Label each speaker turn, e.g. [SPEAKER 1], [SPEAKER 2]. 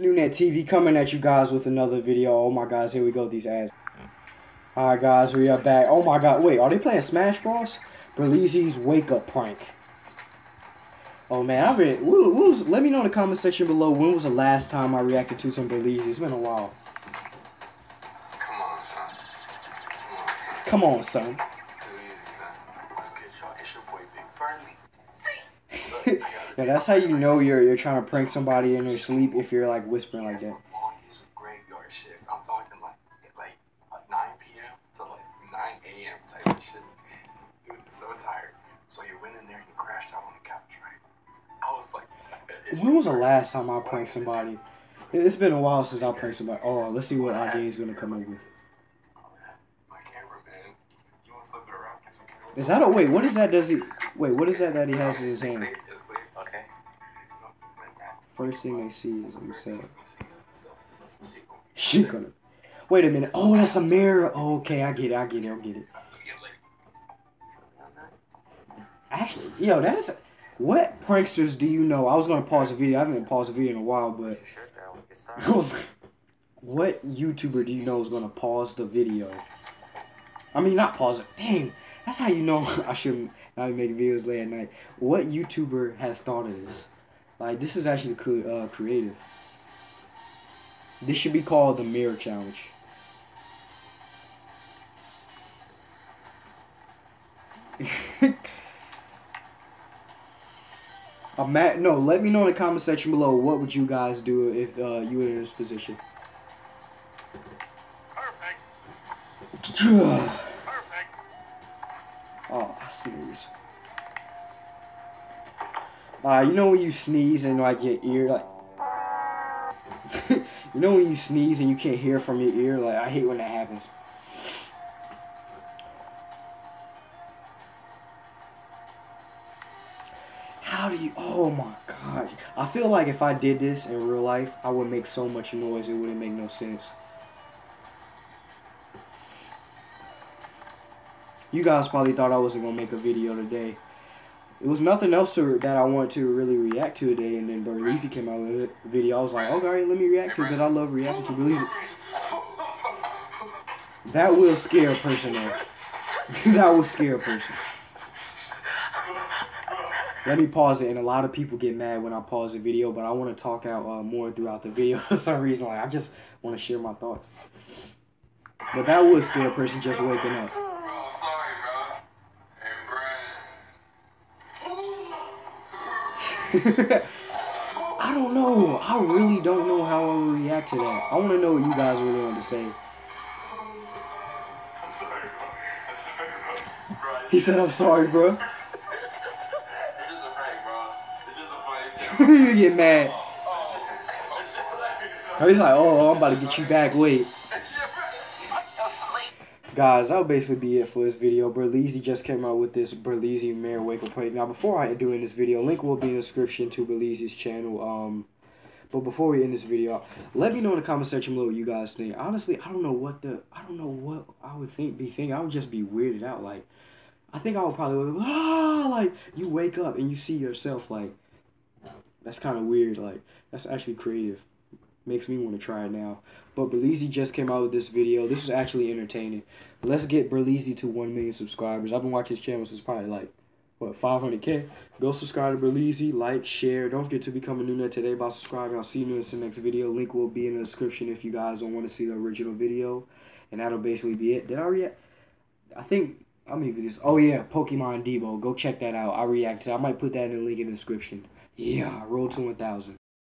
[SPEAKER 1] Nunet TV coming at you guys with another video. Oh my guys, here we go, these ads. Alright guys, we are back. Oh my god, wait, are they playing Smash Bros? Berleezy's wake up prank. Oh man, I've been, who, who's, let me know in the comment section below when was the last time I reacted to some Berleezy. It's been a while.
[SPEAKER 2] Come on, son. Come on, son.
[SPEAKER 1] Come on, son.
[SPEAKER 2] What's good, y'all? It's your boy, Big.
[SPEAKER 1] Yeah, that's how you know you're you're trying to prank somebody in their sleep if you're like whispering like that.
[SPEAKER 2] On his graveyard shift. I'm talking like at like 9 p.m. 9 a.m. type of shit. Dude, so tired. So you went in there and you crashed out on the couch, right? I was like, it's
[SPEAKER 1] When was the last time I pranked somebody? It- It's been a while since I pranked somebody. Oh, let's see what idea he's gonna come up with.
[SPEAKER 2] My camera, man. You want to flip it around? Get some camera.
[SPEAKER 1] Is that a wait? What is that? Does he wait? What is that that he has in his hand? First thing they see is himself.
[SPEAKER 2] Shit gonna.
[SPEAKER 1] Wait a minute. Oh, that's a mirror. Oh, okay, I get it. I get it. I get it. Actually, yo, that is. What pranksters do you know? I was gonna pause the video. I haven't paused the video in a while, but what YouTuber do you know is gonna pause the video? I mean, not pause it. Dang, that's how you know I shouldn't not be making videos late at night. What YouTuber has thought of this? Like, this is actually uh, creative. This should be called the Mirror Challenge. I'm at, no, let me know in the comment section below what would you guys do if uh, you were in this position.
[SPEAKER 2] Perfect.
[SPEAKER 1] oh,
[SPEAKER 2] Perfect.
[SPEAKER 1] I sneeze. Uh, you know when you sneeze and like your ear like you know when you sneeze and you can't hear from your ear like I hate when that happens. How do you oh my gosh. I feel like if I did this in real life I would make so much noise it wouldn't make no sense. You guys probably thought I wasn't gonna make a video today. It was nothing else to, that I wanted to really react to today, and then Berleezy came out with a video. I was like, okay, all right, let me react to it because I love reacting to Berleezy. That will scare a person though. that will scare a person. Let me pause it, and a lot of people get mad when I pause the video, but I want to talk out uh, more throughout the video for some reason. Like I just want to share my thoughts. But that would scare a person just waking up.
[SPEAKER 2] Bro, I'm sorry, bro. Hey, Brandon.
[SPEAKER 1] I don't know. I really don't know how I would react to that. I want to know what you guys really want to say.
[SPEAKER 2] I'm sorry, bro. I'm sorry, bro. Bro, it's
[SPEAKER 1] He said, "I'm sorry, bro."
[SPEAKER 2] it's just a prank, bro. It's just a funny shit.
[SPEAKER 1] you get mad.
[SPEAKER 2] It's just like-
[SPEAKER 1] Oh, He's like, "Oh, I'm about to get you back." Wait, guys, that'll basically be it for this video. Berleezy just came out with this Berleezy Mirror Wake Up. Now, before I do in this video, link will be in the description to Berleezy's channel. Um, but before we end this video, let me know in the comment section below what you guys think. Honestly, I don't know what the I don't know what I would think be thinking. I would just be weirded out. Like, I think I would probably ah like you wake up and you see yourself like that's kind of weird. Like that's actually creative. Makes me want to try it now. But Berleezy just came out with this video. This is actually entertaining. Let's get Berleezy to 1 million subscribers. I've been watching his channel since probably like, what, 500k? Go subscribe to Berleezy, like, share. Don't forget to become a new nut today by subscribing. I'll see you in the next video. Link will be in the description if you guys don't want to see the original video. And that'll basically be it. Did I react? I think, I'm even this. Oh yeah, Pokemon Debo. Go check that out. I reacted. I might put that in the link in the description. Yeah, roll to 1000.